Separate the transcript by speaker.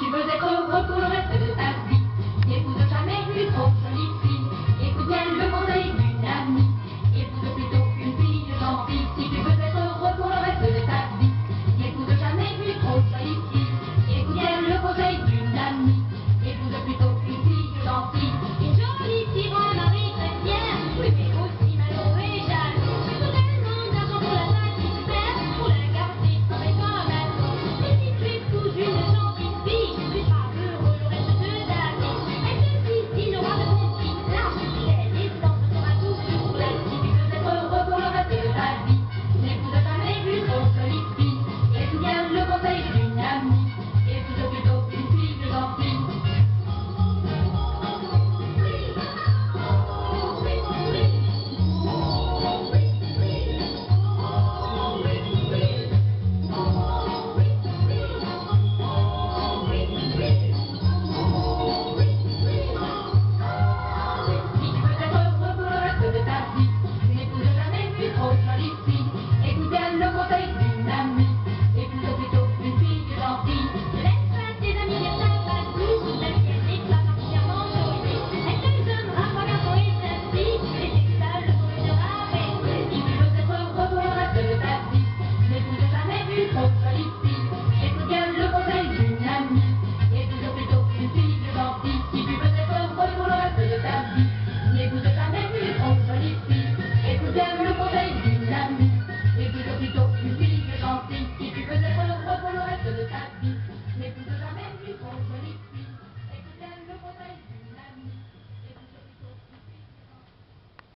Speaker 1: 自分で心